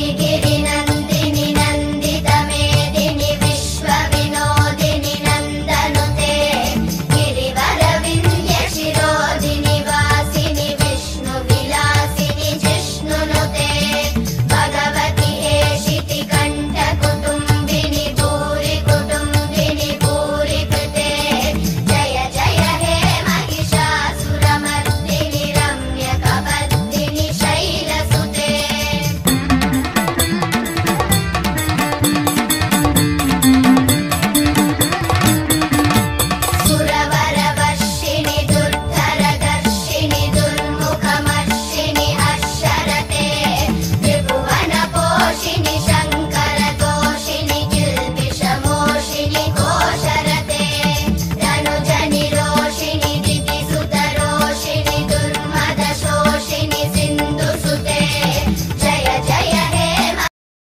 We're giving